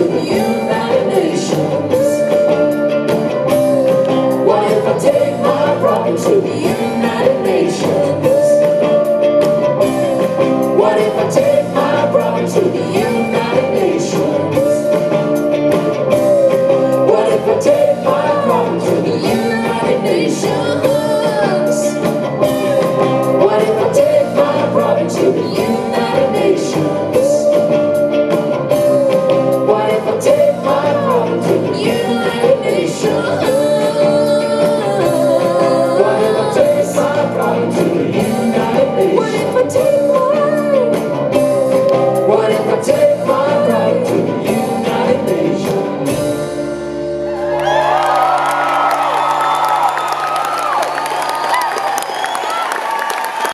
you.